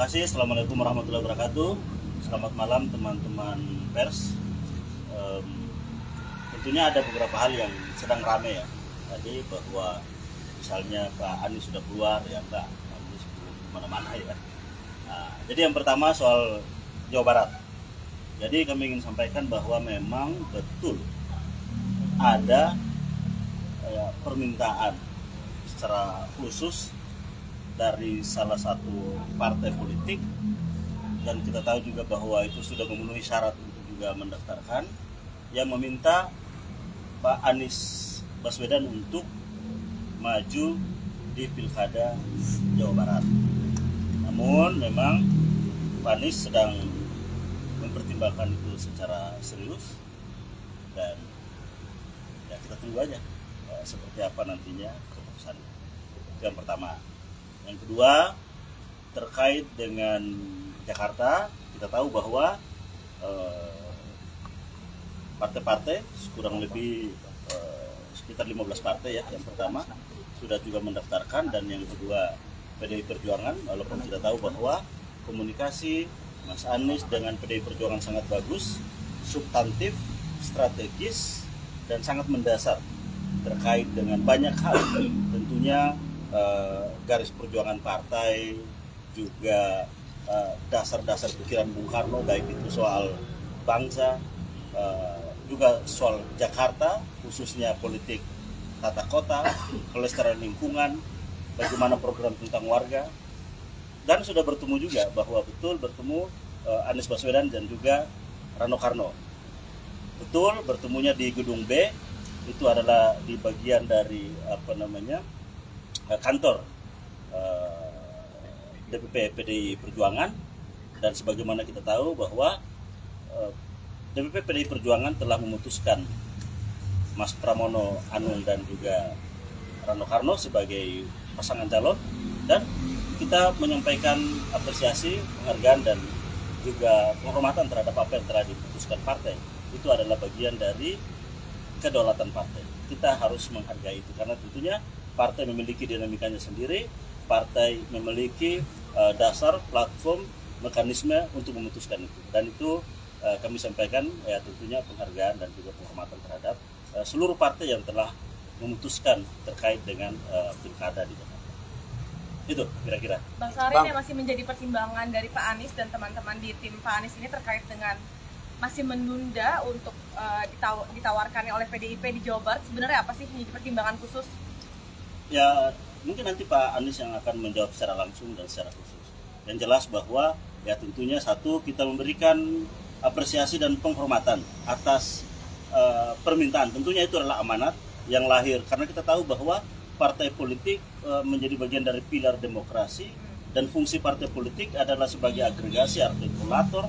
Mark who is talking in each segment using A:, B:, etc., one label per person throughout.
A: kasih. Assalamualaikum warahmatullahi wabarakatuh. Selamat malam teman-teman pers. Em, tentunya ada beberapa hal yang sedang rame ya. Tadi bahwa misalnya Pak Anies sudah keluar ya Pak Anies ke mana-mana ya. Nah, jadi yang pertama soal Jawa Barat. Jadi kami ingin sampaikan bahwa memang betul ada eh, permintaan secara khusus dari salah satu partai politik dan kita tahu juga bahwa itu sudah memenuhi syarat untuk juga mendaftarkan yang meminta Pak Anies Baswedan untuk maju di Pilkada Jawa Barat. Namun memang Pak Anies sedang mempertimbangkan itu secara serius dan ya kita tunggu aja eh, seperti apa nantinya keputusannya. Itu yang pertama. Yang kedua terkait dengan Jakarta, kita tahu bahwa eh, partai-partai kurang lebih eh, sekitar 15 partai ya yang pertama sudah juga mendaftarkan dan yang kedua PDI Perjuangan walaupun kita tahu bahwa komunikasi Mas Anies dengan PDI Perjuangan sangat bagus, substantif, strategis dan sangat mendasar terkait dengan banyak hal. Tentunya eh, garis perjuangan partai juga eh, dasar-dasar pikiran Bung Karno baik itu soal bangsa eh, juga soal Jakarta khususnya politik tata kota kelestarian lingkungan bagaimana program tentang warga. Dan sudah bertemu juga bahwa betul bertemu eh, Anies Baswedan dan juga Rano Karno. Betul bertemunya di gedung B itu adalah di bagian dari apa namanya eh, kantor eh, DPP PDI Perjuangan dan sebagaimana kita tahu bahwa eh, DPP PDI Perjuangan telah memutuskan Mas Pramono Anung dan juga Rano Karno sebagai pasangan calon dan kita menyampaikan apresiasi, penghargaan dan juga penghormatan terhadap apa yang telah diputuskan partai. Itu adalah bagian dari kedaulatan partai. Kita harus menghargai itu karena tentunya partai memiliki dinamikanya sendiri, partai memiliki eh, dasar, platform, mekanisme untuk memutuskan itu. Dan itu eh, kami sampaikan ya tentunya penghargaan dan juga penghormatan terhadap eh, seluruh partai yang telah memutuskan terkait dengan eh, pilkada di Jakarta. Itu kira-kira.
B: Bang
C: Bang.
B: yang masih menjadi pertimbangan dari Pak Anies dan teman-teman di tim Pak Anies ini terkait dengan masih menunda untuk eh, ditaw- ditawarkannya oleh PDIP di Jawa Barat sebenarnya apa sih yang jadi pertimbangan khusus?
A: Ya mungkin nanti Pak Anies yang akan menjawab secara langsung dan secara khusus. Yang jelas bahwa ya tentunya satu kita memberikan apresiasi dan penghormatan atas eh, permintaan. Tentunya itu adalah amanat yang lahir karena kita tahu bahwa partai politik eh, menjadi bagian dari pilar demokrasi dan fungsi partai politik adalah sebagai agregasi artikulator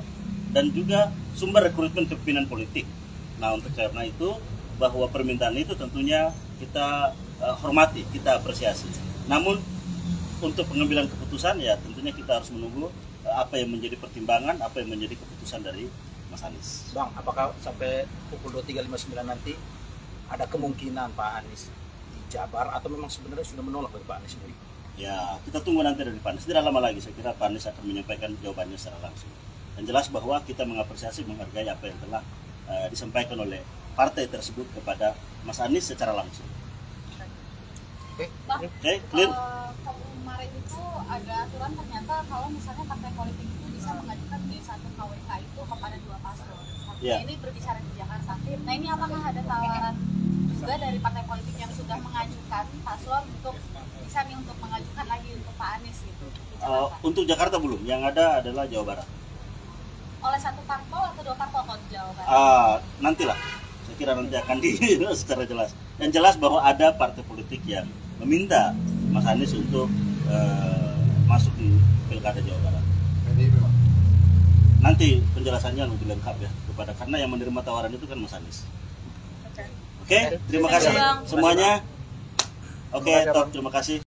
A: dan juga sumber rekrutmen kepemimpinan politik. Nah, untuk karena itu bahwa permintaan itu tentunya kita eh, hormati, kita apresiasi. Namun untuk pengambilan keputusan ya tentunya kita harus menunggu eh, apa yang menjadi pertimbangan, apa yang menjadi keputusan dari Mas Anies.
C: Bang, apakah sampai pukul 23.59 nanti ada kemungkinan Pak Anies dijabar atau memang sebenarnya sudah menolak dari Pak Anies sendiri?
A: Ya, kita tunggu nanti dari Pak Anies. Tidak lama lagi, saya kira Pak Anies akan menyampaikan jawabannya secara langsung. Dan jelas bahwa kita mengapresiasi, menghargai apa yang telah eh, disampaikan oleh partai tersebut kepada Mas Anies secara langsung.
C: Oke,
D: Bang,
A: Oke, clear?
D: Eh, kemarin itu ada aturan ternyata kalau misalnya partai politik itu bisa mengajukan D1 KWK itu kepada dua paslon. Nah, ini berbicara di Jakarta. Nah ini apakah ada tawaran juga dari partai politik yang sudah mengajukan paslon untuk bisa nih untuk mengajukan lagi untuk Pak Anies gitu
A: Eh,
D: Jakarta?
A: untuk Jakarta belum, yang ada adalah Jawa Barat.
D: Oleh satu parpol atau dua parpol kalau di Jawa Barat?
A: Ah, nantilah, saya kira nanti akan di secara jelas. Dan jelas bahwa ada partai politik yang meminta Mas Anies untuk eh, masuk di Pilkada Jawa Barat. Nanti penjelasannya lebih lengkap ya kepada karena yang menerima tawaran itu kan Mas Anies.
B: Oke.
A: Oke, terima
B: Terima kasih,
A: semuanya. Oke, top,
C: Bang.
A: terima kasih.